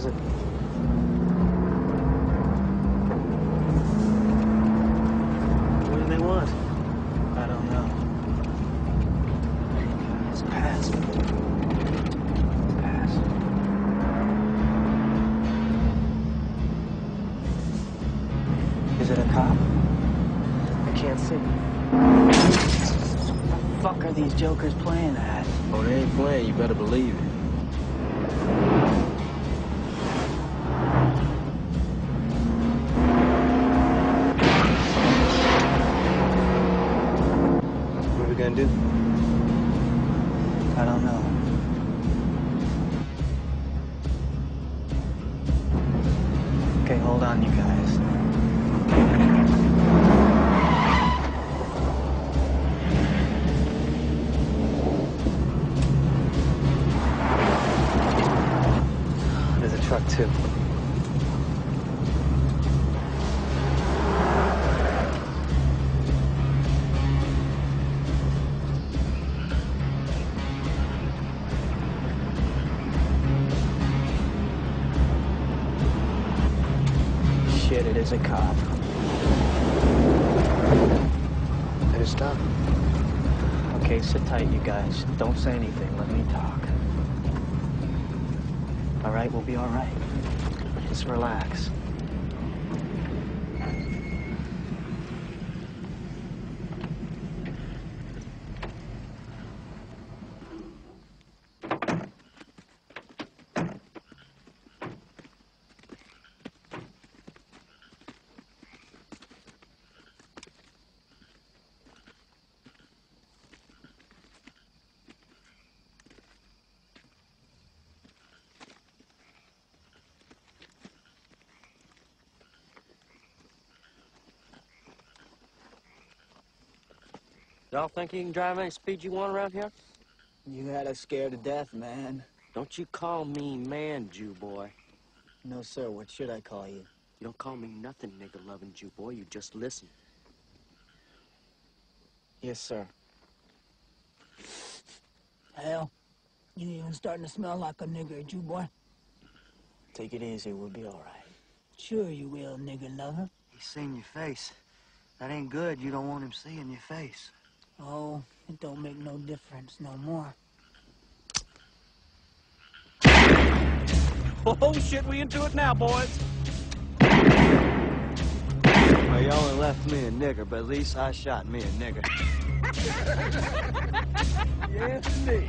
is it? What do they want? I don't know. It's past. Pass. Is it a cop? I can't see. What the fuck are these jokers playing at? Oh, they ain't playing. You better believe it. Do? I don't know. Okay, hold on, you guys. There's a truck, too. Shit, it is a cop. Hey, stop. Okay, sit tight, you guys. Don't say anything. Let me talk. All right, we'll be all right. Just relax. Y'all think you can drive any speed you want around here? You had us scared to death, man. Don't you call me man, Jew boy. No, sir. What should I call you? You don't call me nothing, nigga loving Jew boy. You just listen. Yes, sir. Hell, you even starting to smell like a nigger, Jew boy. Take it easy. We'll be all right. Sure you will, nigger lover. He's seen your face. That ain't good. You don't want him seeing your face. Oh, it don't make no difference no more. Oh shit, we into it now, boys. Well, you only left me a nigger, but at least I shot me a nigger. Yes, me.